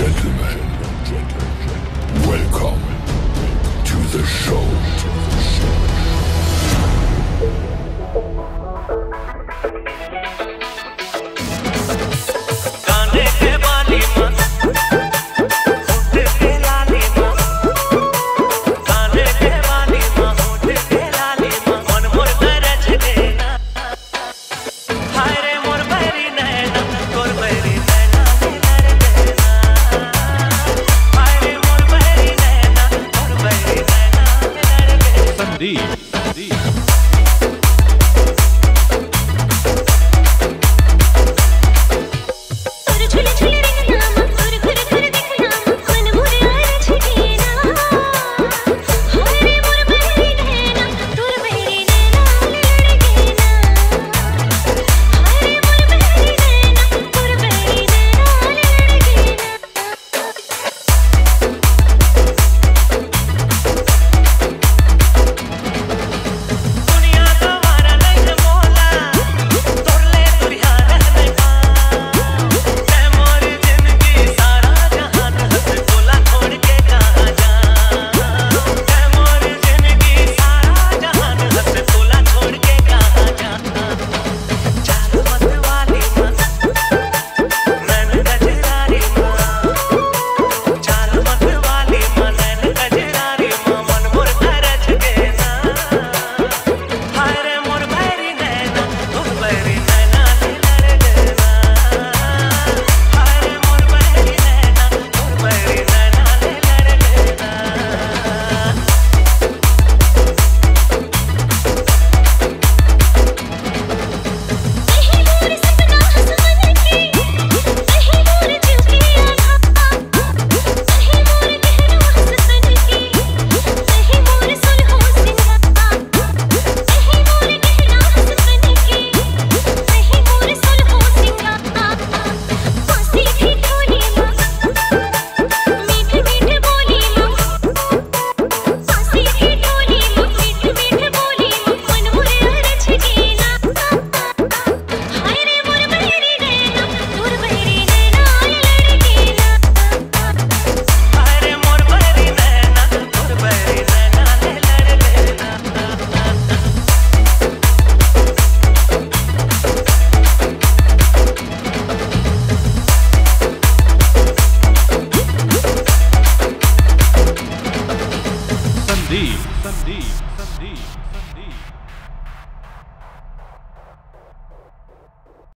gentlemen, welcome to the show. Six indeed.